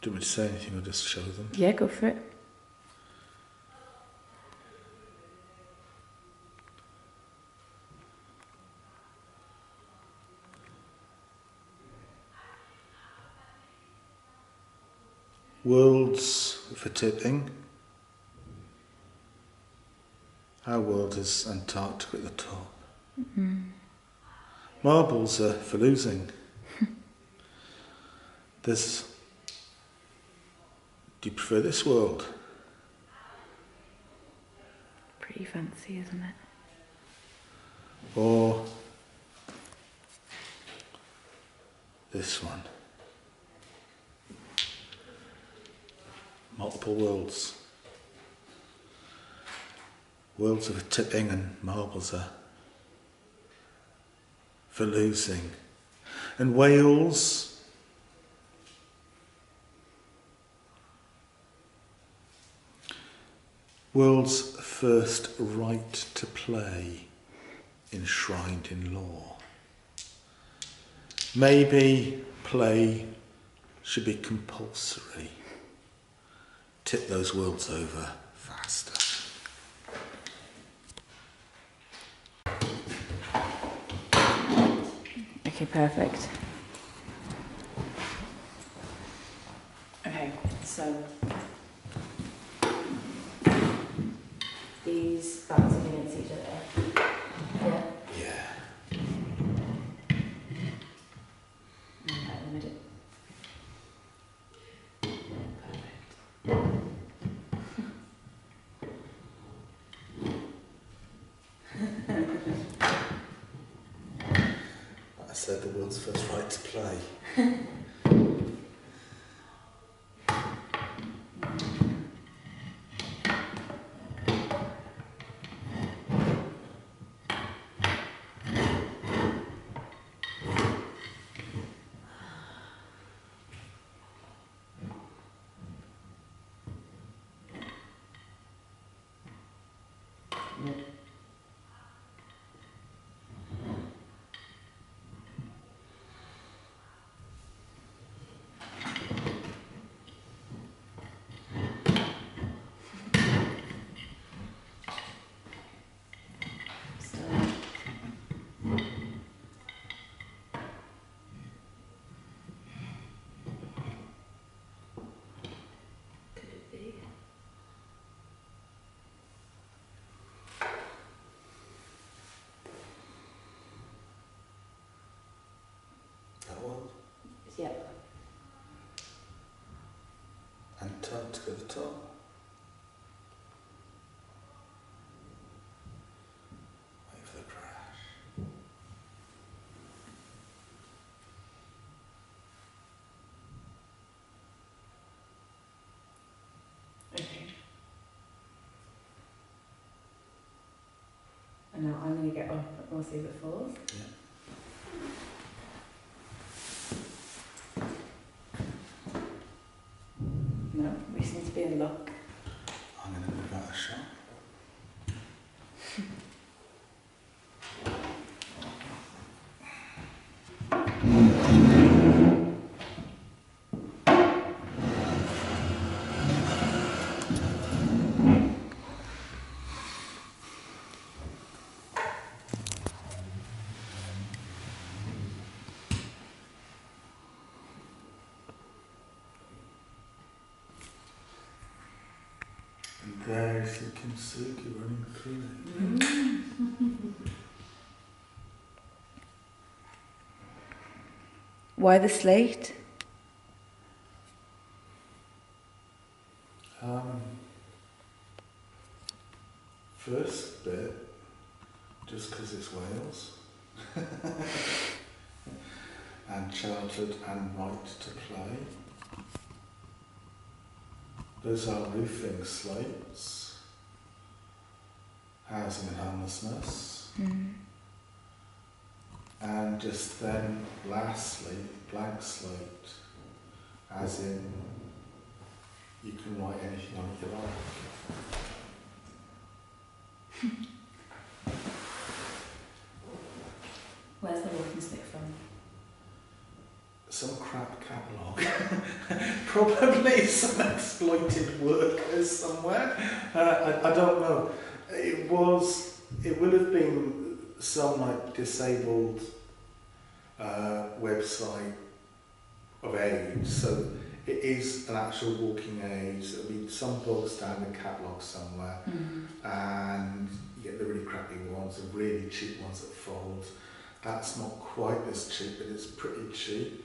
Do you want me to say anything or just show them? Yeah, go for it. Worlds for tipping. Our world is Antarctica at the top. Mm-hmm. Marbles are for losing. There's. Do you prefer this world? Pretty fancy, isn't it? Or this one? Multiple worlds. Worlds of tipping and marbles are for losing. And Wales, world's first right to play enshrined in law. Maybe play should be compulsory. Tip those worlds over faster. Okay, perfect. Okay, so these against each other. Yeah. Yeah. And that in the middle. Perfect. I said the world's first right to play. Still. Could it be? That one. Yep. Antarctica at the top. Wait for the crash. Okay. And now I'm going to get up and we'll see if it falls. Yeah. the and there's the Kintsugi running through it. Why the slate? Um, first bit, just because it's Wales, and childhood and right to play. Those are roofing slates, housing and homelessness, Mm. and just then, lastly, blank slate, as in you can write anything on it you like. Where's the walking stick from? some crap catalogue Probably some exploited workers somewhere. Uh, I, I don't know. It was. It would have been some like disabled uh, website of age. So it is an actual walking age. There'll be some books down the catalogue somewhere, Mm. and you get the really crappy ones, the really cheap ones that fold. That's not quite as cheap, but it's pretty cheap.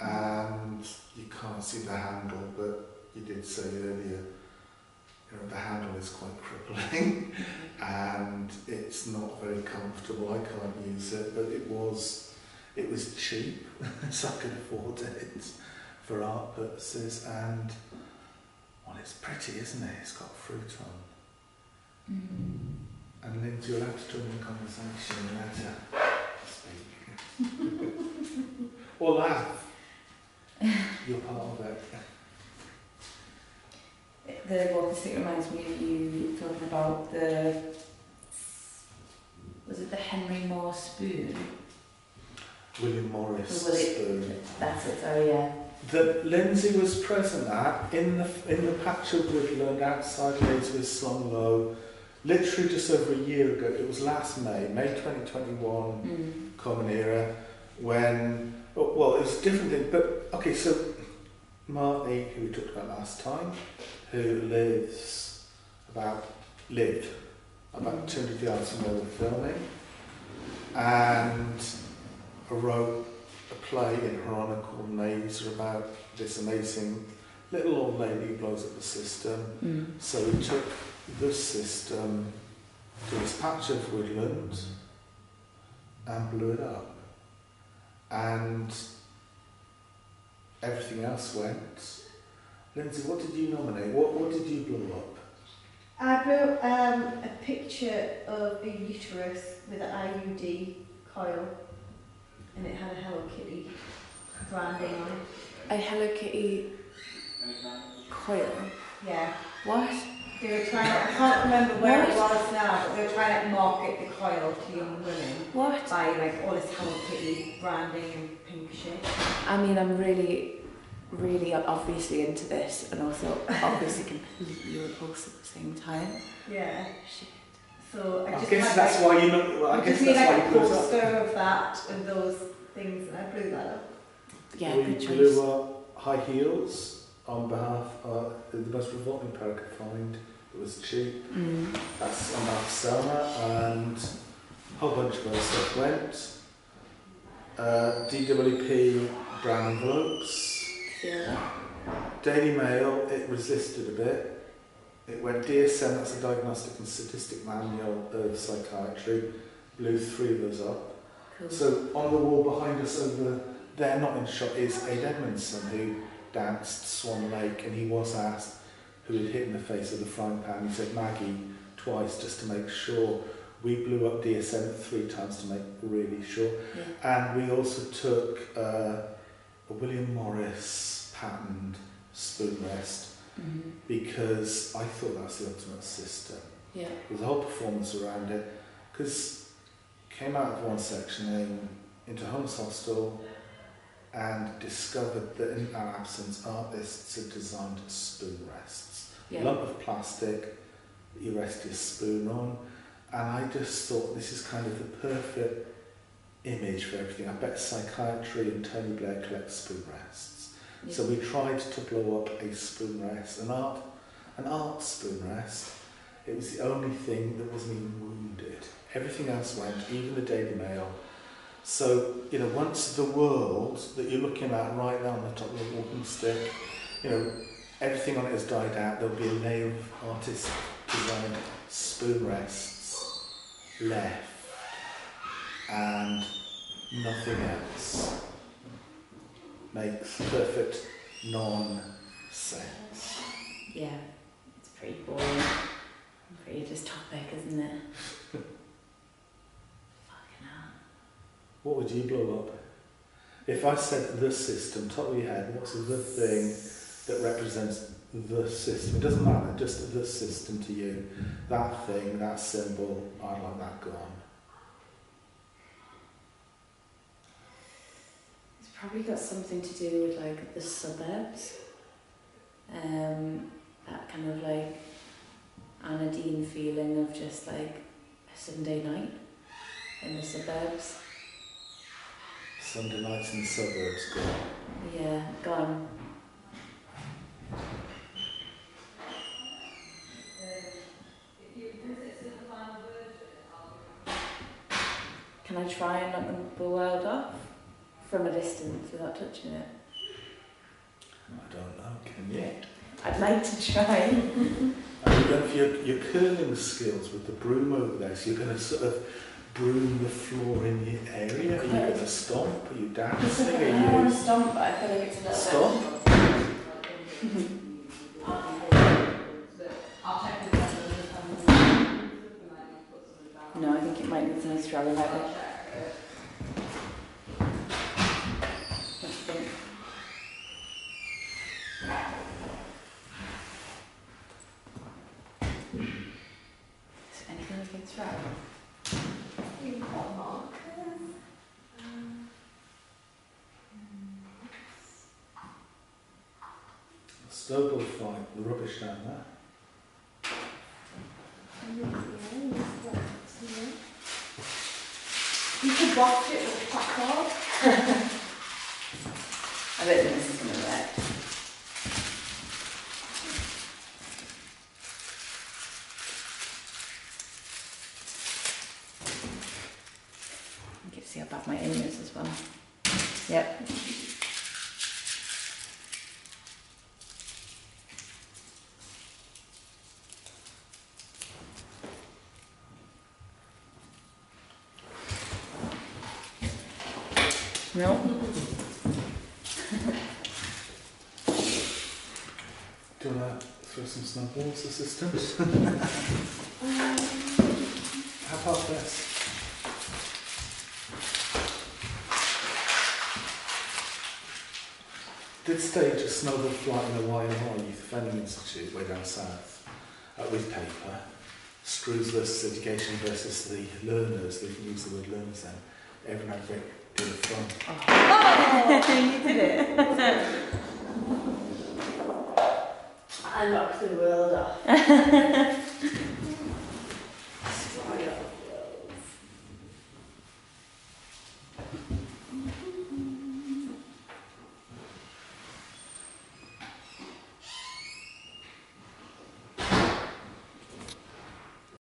And you can't see the handle, but you did say earlier, you know, the handle is quite crippling and it's not very comfortable. I can't use it, but it was, it was cheap, so I could afford it for art purposes. And well, it's pretty, isn't it? It's got fruit on. Mm. And Lindsay, you'll have to join the conversation her speak. or laugh. You're part of it. The walking stick reminds me of you talking about the. Was it the Henry Moore spoon? William Morris Will it- spoon. That's it. Oh yeah. That Lindsay was present at in the in the patch of woodland outside Leeds Slung Low, literally just over a year ago. It was last May, May 2021. Mm. common era when well it was a different thing but okay so Marty who we talked about last time who lives about lived about 200 yards from where we're filming and wrote a play in Corona called Nays about this amazing little old lady who blows up the system Mm. so we took the system to this patch of woodland and blew it up. And everything else went. Lindsay, what did you nominate? What, what did you blow up? I wrote um, a picture of a uterus with an IUD coil and it had a Hello Kitty branding on it. A Hello Kitty coil. Yeah. What? They were trying, I can't remember where it was now, but they were trying to market the coil to young women What? by like all this Hello Kitty branding and pink shit. I mean, I'm really, really obviously into this, and also obviously completely repulsed at the same time. Yeah. Shit. So I I just guess had that's like, why you know. Well, I I guess just made that's why you a put it up. of that and those things and I blew that up. Yeah, we good choice. blew up high heels on behalf of the most revolting pair I could find. It was cheap. Mm. That's on behalf of Selma and a whole bunch of other stuff went. Uh, DWP brown envelopes. Yeah. Daily Mail, it resisted a bit. It went DSM, that's a Diagnostic and Statistic Manual of Psychiatry, blew three of those up. Cool. So on the wall behind us over there, not in shot, is Ade Edmondson, who danced Swan Lake, and he was asked who had hit in the face of the frying pan. He said Maggie twice just to make sure. We blew up DSM three times to make really sure. yeah. And we also took uh, a William Morris patterned spoon rest Mm-hmm. because I thought that's the ultimate system. Yeah. There's a whole performance around it because came out of one section in, into Holmes Hostel and discovered that in our absence artists had designed spoon rests. Yeah. lump of plastic you rest your spoon on. And I just thought this is kind of the perfect image for everything. I bet psychiatry and Tony Blair collect spoon rests. yeah. So we tried to blow up a spoon rest, an art, an art spoon rest. It was the only thing that wasn't even wounded. Everything else went, even the Daily Mail. So, you know, once the world that you're looking at right now on the top of the walking stick, you know, everything on it has died out, there'll be a of artist designed spoon rests left and nothing else makes perfect non-sense. Yeah. It's pretty boring. Pretty dystopic, isn't it? Fucking hell. What would you blow up? If I said the system, top of your head, what's the thing that represents the system? It doesn't matter, just the system to you. That thing, that symbol, I'd like that gone. Probably got something to do with like the suburbs. Um, that kind of like Anna Dean feeling of just like a Sunday night in the suburbs. Sunday nights in the suburbs, go. Yeah, gone. Can I try and knock the world off from a distance without touching it? I don't know, can you? I'd like to try. And going for your, your curling skills with the broom over there, so you're going to sort of broom the floor in your area. Are you going to stomp? Are you dancing? I don't want to stomp, but I feel like it's a little stomp? No, I think it might need some Australian like What do you think? Is there anything we can try? You've got markers. Um, Stove will find the rubbish down there. and then, yeah, and there's that here. You could wash it with platform. I don't this is going to work. You can see how bad my aim is as well. Yep. Nope. Do you want to throw some snowballs, assistants? Um, How about this? Did stage a snowball flight in the YMI Youth Offending Institute way down south uh, with paper. Screws versus education versus the learners, they can use the word learners then. Everyone had a great deal of fun. Oh, you did it. I knocked the world off.